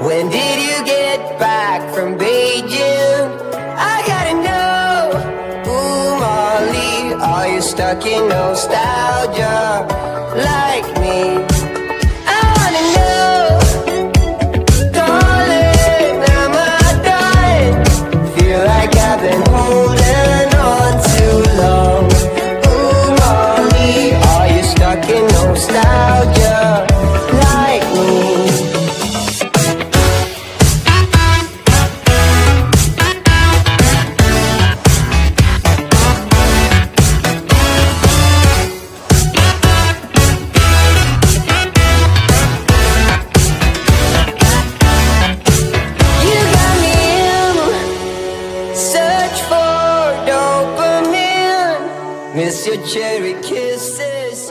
When did you get back from Beijing? I gotta know. Boom, Ollie, are you stuck in nostalgia? Search for dopamine. Miss your cherry kisses.